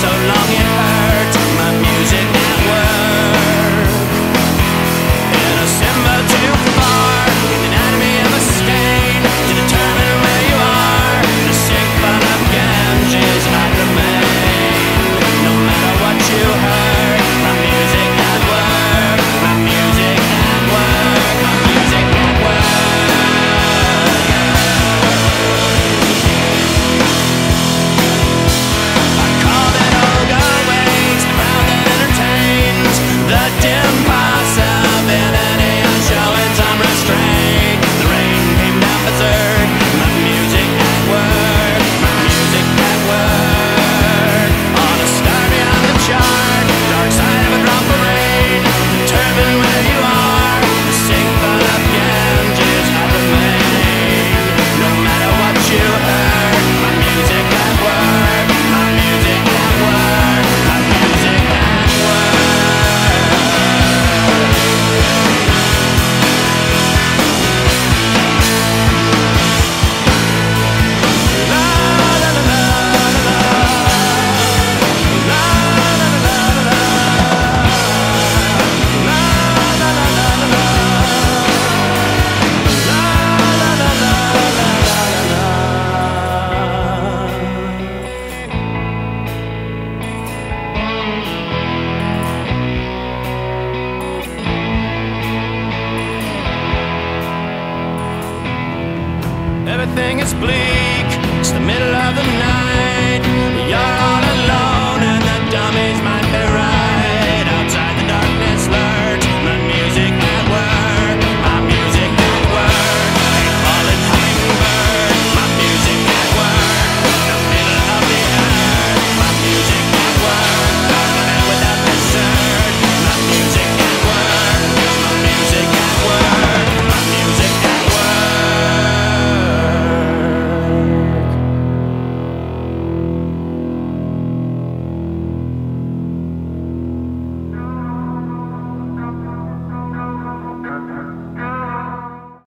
so long. Everything is bleak. It's the middle of the.